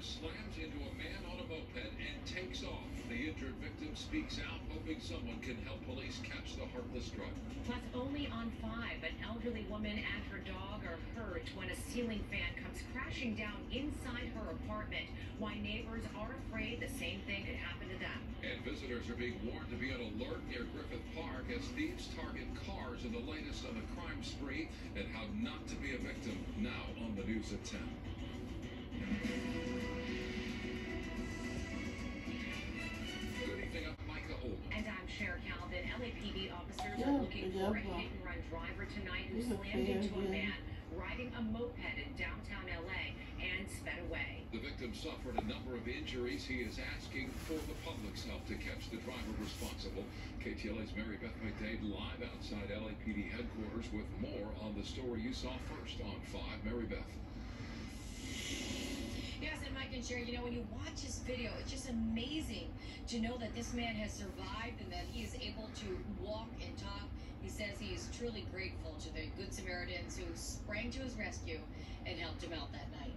slams into a man on a moped and takes off. The injured victim speaks out, hoping someone can help police catch the heartless driver. Plus, only on five, an elderly woman and her dog are hurt when a ceiling fan comes crashing down inside her apartment. Why neighbors are afraid the same thing could happen to them. And visitors are being warned to be on alert near Griffith Park as thieves target cars in the latest on the crime spree and how not to be a victim. Now on the news at 10. LAPD officers Yeah, are looking for a hit and run driver tonight who Yeah, slammed yeah, into a man riding a moped in downtown LA and sped away. The victim suffered a number of injuries. He is asking for the public's help to catch the driver responsible. KTLA's Mary Beth McDade live outside LAPD headquarters with more on the story you saw first on 5. Mary Beth. Yes, and Micah and Cher, you know, when you watch this video, it's just amazing to know that this man has survived and that he is able to walk and talk. He says he is truly grateful to the Good Samaritans who sprang to his rescue and helped him out that night.